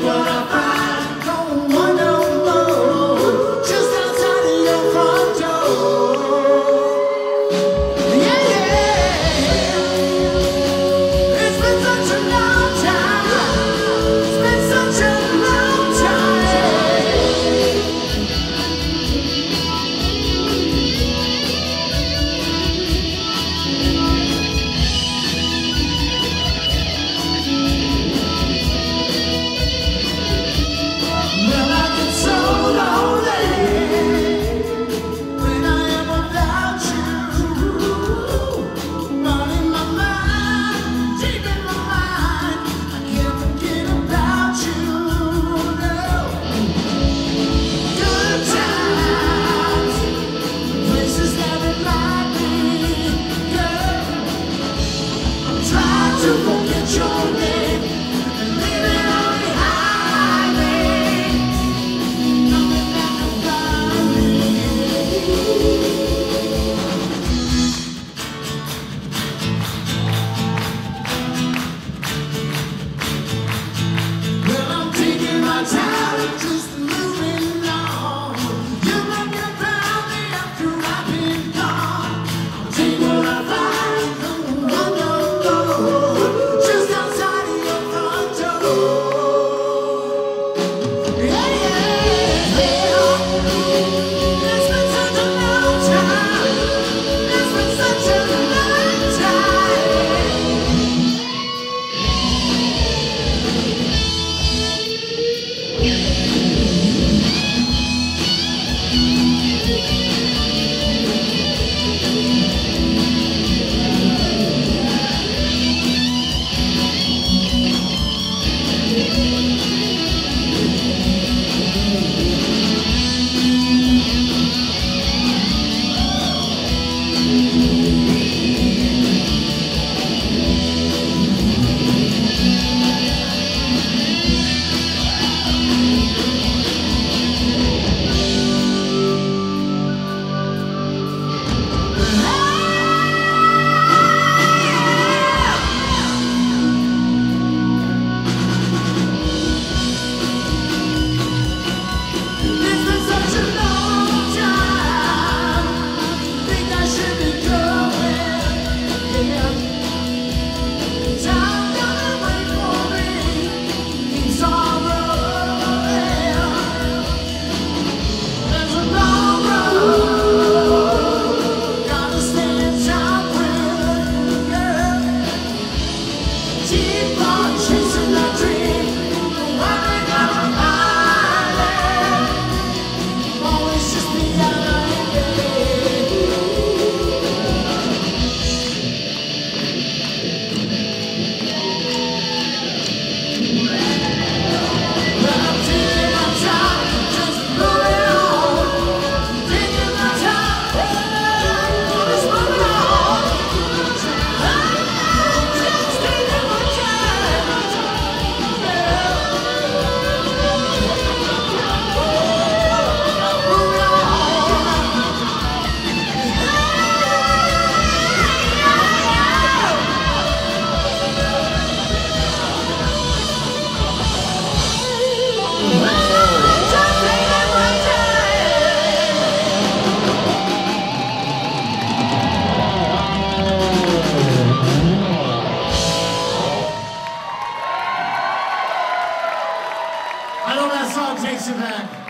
Lord. That song takes you back.